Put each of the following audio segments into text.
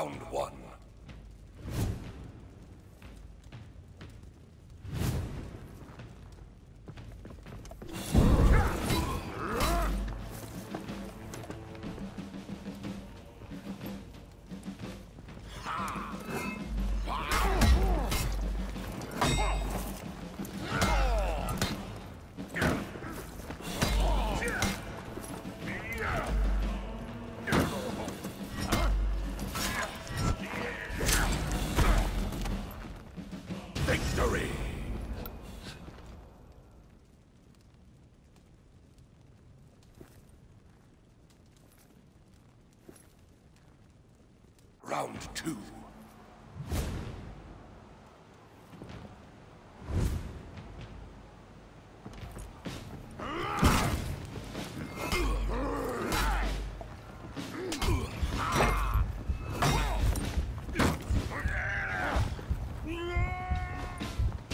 Round one. Victory! Round two.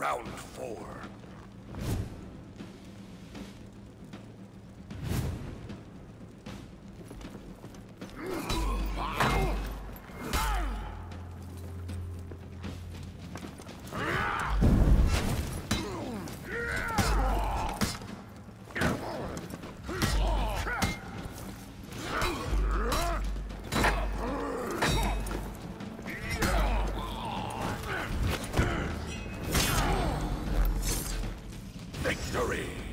Round four. Victory!